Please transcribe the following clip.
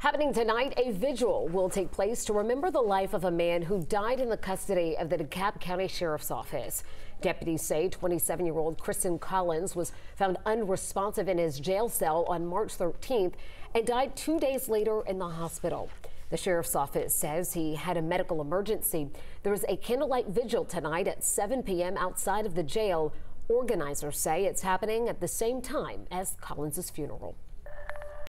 Happening tonight, a vigil will take place to remember the life of a man who died in the custody of the DeKalb County Sheriff's Office. Deputies say 27 year old Christon Collins was found unresponsive in his jail cell on March 13th and died two days later in the hospital. The sheriff's office says he had a medical emergency. There is a candlelight vigil tonight at 7 p.m. outside of the jail. Organizers say it's happening at the same time as Collins' funeral.